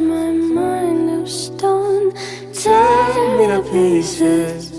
my mind of stone. Tear me to pieces.